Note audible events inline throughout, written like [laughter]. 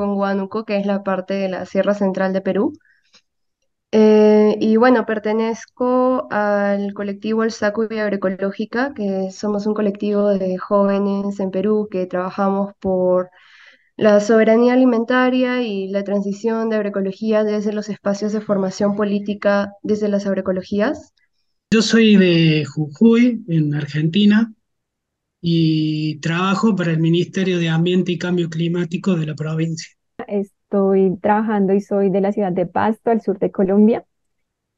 vivo en Huánuco, que es la parte de la Sierra Central de Perú. Eh, y bueno, pertenezco al colectivo El Saco y Agroecológica, que somos un colectivo de jóvenes en Perú que trabajamos por la soberanía alimentaria y la transición de agroecología desde los espacios de formación política desde las agroecologías. Yo soy de Jujuy, en Argentina, y trabajo para el Ministerio de Ambiente y Cambio Climático de la provincia. Estoy trabajando y soy de la ciudad de Pasto, al sur de Colombia.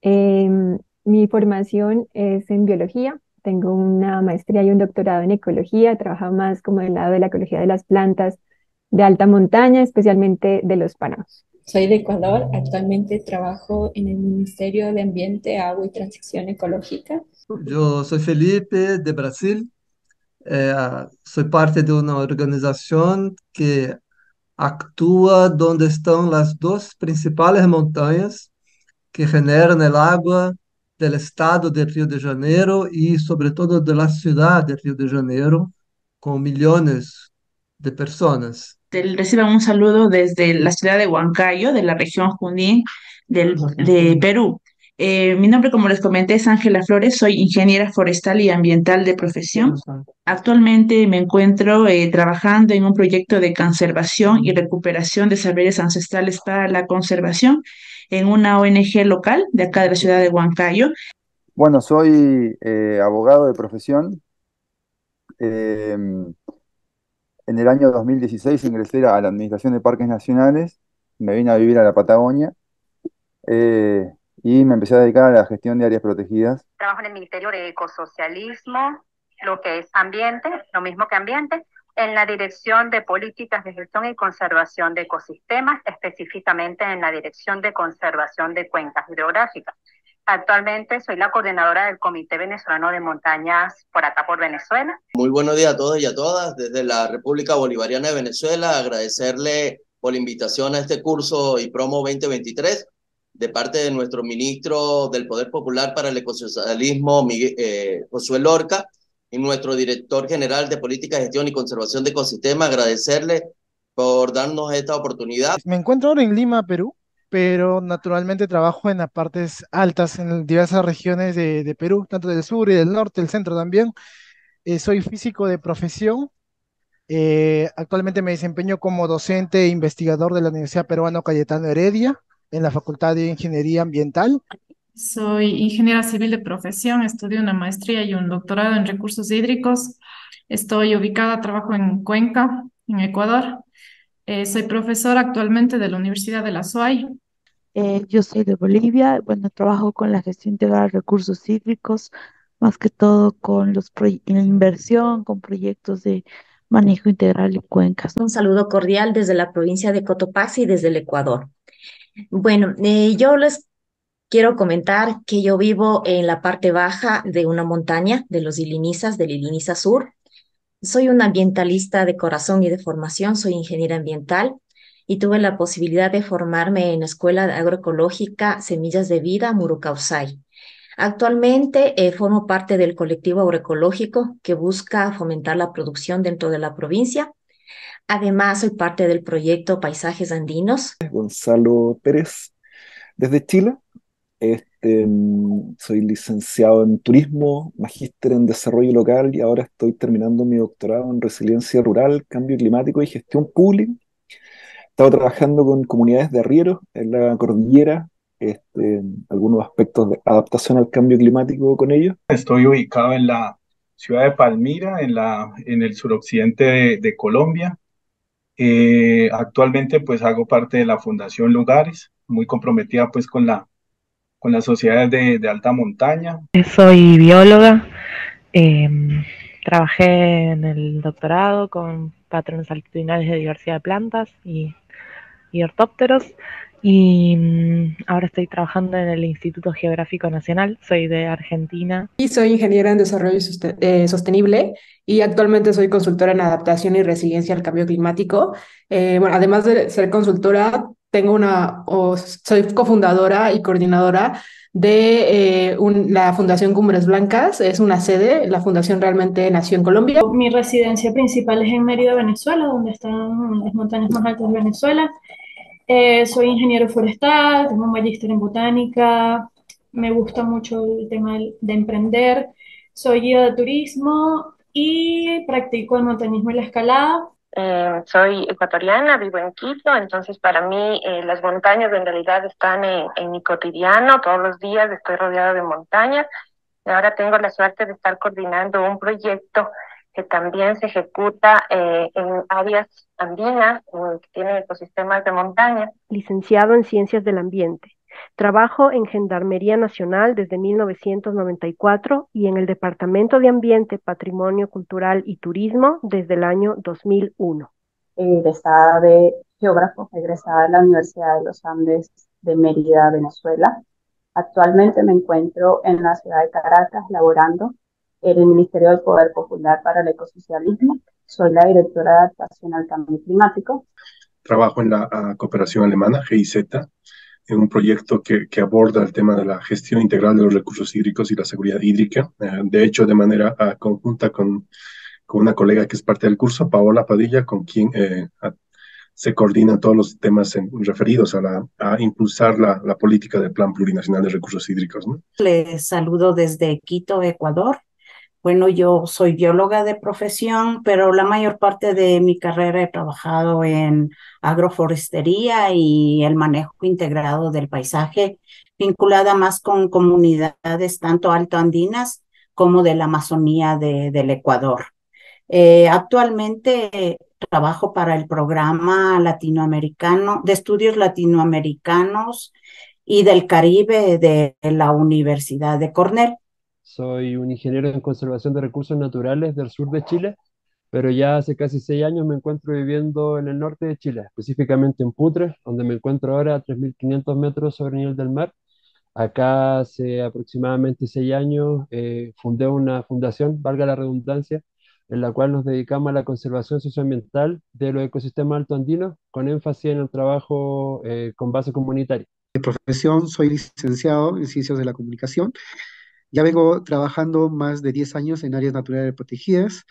Em, mi formación es en biología. Tengo una maestría y un doctorado en ecología. Trabajo más como del lado de la ecología de las plantas de alta montaña, especialmente de los páramos. Soy de Ecuador. Actualmente trabajo en el Ministerio de Ambiente, Agua y Transición Ecológica. Yo soy Felipe, de Brasil. Eh, soy parte de una organización que actúa donde están las dos principales montañas que generan el agua del estado de Río de Janeiro y sobre todo de la ciudad de Río de Janeiro, con millones de personas. Reciban un saludo desde la ciudad de Huancayo, de la región Junín del, de Perú. Eh, mi nombre, como les comenté, es Ángela Flores, soy ingeniera forestal y ambiental de profesión. Actualmente me encuentro eh, trabajando en un proyecto de conservación y recuperación de saberes ancestrales para la conservación en una ONG local de acá de la ciudad de Huancayo. Bueno, soy eh, abogado de profesión. Em, en el año 2016 ingresé a la Administración de Parques Nacionales, me vine a vivir a la Patagonia y me empecé a dedicar a la gestión de áreas protegidas. Trabajo en el Ministerio de Ecosocialismo, lo que es ambiente, lo mismo que ambiente, en la Dirección de Políticas de Gestión y Conservación de Ecosistemas, específicamente en la Dirección de Conservación de Cuencas Hidrográficas. Actualmente soy la coordinadora del Comité Venezolano de Montañas por acá por Venezuela. Muy buenos días a todos y a todas. Desde la República Bolivariana de Venezuela, agradecerle por la invitación a este curso y promo 2023 de parte de nuestro ministro del Poder Popular para el Ecosocialismo, Miguel, eh, Josué Lorca, y nuestro director general de Política, Gestión y Conservación de Ecosistemas, agradecerle por darnos esta oportunidad. Me encuentro ahora en Lima, Perú, pero naturalmente trabajo en las partes altas, en diversas regiones de, Perú, tanto del sur y del norte, el centro también. Eh, soy físico de profesión. Eh, actualmente me desempeño como docente e investigador de la Universidad Peruana Cayetano Heredia en la Facultad de Ingeniería Ambiental. Soy ingeniera civil de profesión, estudio una maestría y un doctorado en recursos hídricos. Estoy ubicada, trabajo en Cuenca, en Ecuador. Eh, soy profesora actualmente de la Universidad de la SUAY. Eh, yo soy de Bolivia, bueno, trabajo con la gestión integral de recursos hídricos, más que todo con los la inversión, con proyectos de manejo integral de cuencas. Un saludo cordial desde la provincia de Cotopaxi y desde el Ecuador. Bueno, eh, yo les quiero comentar que yo vivo en la parte baja de una montaña de los Ilinizas, del Iliniza Sur. Soy un ambientalista de corazón y de formación, soy ingeniera ambiental y tuve la posibilidad de formarme en la Escuela Agroecológica Semillas de Vida Murucausay. Actualmente eh, formo parte del colectivo agroecológico que busca fomentar la producción dentro de la provincia Además, soy parte del proyecto Paisajes Andinos. Gonzalo Pérez, desde Chile. Este, mm, soy licenciado en turismo, magíster en desarrollo local y ahora estoy terminando mi doctorado en resiliencia rural, cambio climático y gestión pública. He estado trabajando con comunidades de arrieros en la cordillera, este, algunos aspectos de adaptación al cambio climático con ellos. Estoy ubicado en la ciudad de Palmira, en, la, en el suroccidente de, de Colombia. Eh, actualmente pues hago parte de la Fundación Lugares, muy comprometida pues con la con las sociedades de, alta montaña. Soy bióloga, em, trabajé en el doctorado con patrones altitudinales de diversidad de plantas y, y ortópteros y mm, ahora estoy trabajando en el Instituto Geográfico Nacional, soy de Argentina. Y soy ingeniera en desarrollo eh, sostenible y actualmente soy consultora en adaptación y resiliencia al cambio climático. Eh, bueno, además de ser consultora, tengo una, o soy cofundadora y coordinadora de eh, un- la Fundación Cumbres Blancas. Es una sede, la fundación realmente nació en Colombia. Mi residencia principal es en Mérida, Venezuela, donde están las montañas más altas de Venezuela. Eh, soy ingeniero forestal, tengo un magíster en botánica, me gusta mucho el tema de emprender, soy guía de turismo y practico el montañismo y la escalada. Eh, soy ecuatoriana, vivo en Quito, entonces para mí eh, las montañas en realidad están en, en mi cotidiano, todos los días estoy rodeada de montañas ahora tengo la suerte de estar coordinando un proyecto que también se ejecuta eh, en áreas andinas eh, que tienen ecosistemas de montaña. licenciado en Ciencias del Ambiente. Trabajo en Gendarmería Nacional desde 1994 y en el Departamento de Ambiente, Patrimonio Cultural y Turismo desde el año 2001. egresada de geógrafo, egresada de la Universidad de los Andes de Mérida, Venezuela. Actualmente me encuentro en la ciudad de Caracas laborando en el Ministerio del Poder Popular para el Ecosocialismo. Soy la directora de adaptación al cambio climático. Trabajo en la ah, cooperación alemana, GIZ, en un proyecto que, que aborda el tema de la gestión integral de los recursos hídricos y la seguridad hídrica. Eh, de hecho, de manera ah, conjunta con, con una colega que es parte del curso, Paola Padilla, con quien eh, se coordinan todos los temas en- referidos a, la, a impulsar la, la política del Plan Plurinacional de Recursos Hídricos. ¿no? Les saludo desde Quito, Ecuador. Bueno, yo soy bióloga de profesión, pero la mayor parte de mi carrera he trabajado en agroforestería y el manejo integrado del paisaje, vinculada más con comunidades tanto altoandinas como de la Amazonía de- del Ecuador. Eh, actualmente trabajo para el programa latinoamericano de estudios latinoamericanos y del Caribe de la Universidad de Cornell. Soy un ingeniero en conservación de recursos naturales del sur de Chile, pero ya hace casi seis años me encuentro viviendo en el norte de Chile, específicamente en Putre, donde me encuentro ahora a 3.500 metros sobre el nivel del mar. Acá hace aproximadamente seis años eh, fundé una fundación, valga la redundancia, en la cual nos dedicamos a la conservación socioambiental de los ecosistemas altoandinos, con énfasis en el trabajo eh, con base comunitaria. De profesión soy licenciado en Ciencias de la Comunicación. Ya vengo trabajando más de 10 años en áreas naturales protegidas.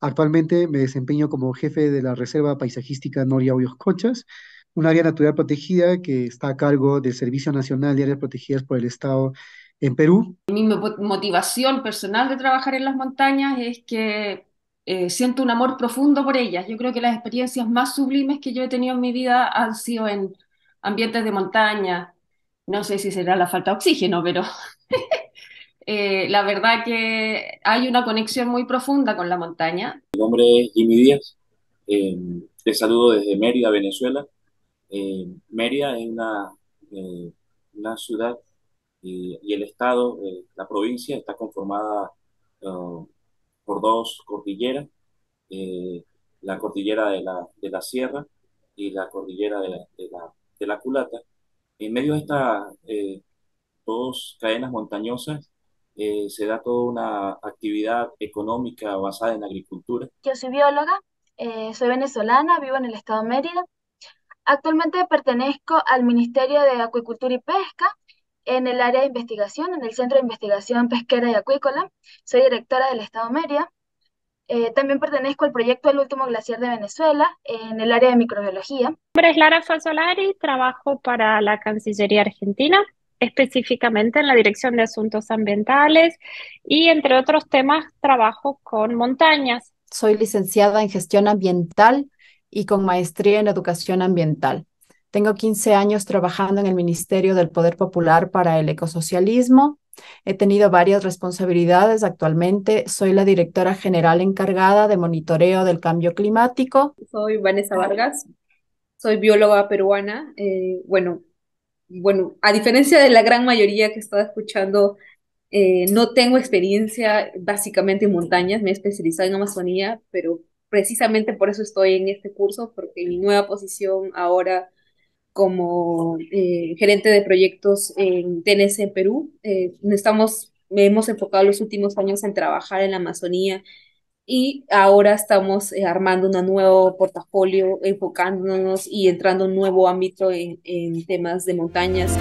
Actualmente me desempeño como jefe de la Reserva Paisajística Noria Hoyos Conchas, un área natural protegida que está a cargo del Servicio Nacional de Áreas Protegidas por el Estado en Perú. Mi mo- motivación personal de trabajar en las montañas es que eh, siento un amor profundo por ellas. Yo creo que las experiencias más sublimes que yo he tenido en mi vida han sido en ambientes de montaña. No sé si será la falta de oxígeno, pero [laughs] eh, la verdad que hay una conexión muy profunda con la montaña. Mi nombre es Jimmy Díaz, eh, te saludo desde Mérida, Venezuela. Eh, Mérida es una, eh, una ciudad y, y el estado, eh, la provincia está conformada uh, por dos cordilleras, eh, la cordillera de la, de la Sierra y la cordillera de la, de la, de la Culata. En medio de estas eh, dos cadenas montañosas eh, se da toda una actividad económica basada en la agricultura. Yo soy bióloga, eh, soy venezolana, vivo en el estado de Mérida. Actualmente pertenezco al Ministerio de Acuicultura y Pesca en el área de investigación, en el Centro de Investigación Pesquera y Acuícola. Soy directora del estado de Mérida. Eh, también pertenezco al proyecto El Último Glaciar de Venezuela en el área de microbiología. Mi nombre es Lara Fasolari, trabajo para la Cancillería Argentina, específicamente en la Dirección de Asuntos Ambientales y entre otros temas trabajo con montañas. Soy licenciada en gestión ambiental y con maestría en educación ambiental. Tengo 15 años trabajando en el Ministerio del Poder Popular para el Ecosocialismo. He tenido varias responsabilidades. Actualmente soy la directora general encargada de monitoreo del cambio climático. Soy Vanessa Vargas, soy bióloga peruana. Eh, bueno, bueno, a diferencia de la gran mayoría que estaba escuchando, eh, no tengo experiencia básicamente en montañas, me he especializado en Amazonía, pero precisamente por eso estoy en este curso, porque mi nueva posición ahora como eh, gerente de proyectos en TNC Perú, eh, estamos, hemos enfocado los últimos años en trabajar en la Amazonía y ahora estamos eh, armando un nuevo portafolio, enfocándonos y entrando en un nuevo ámbito en, en temas de montañas.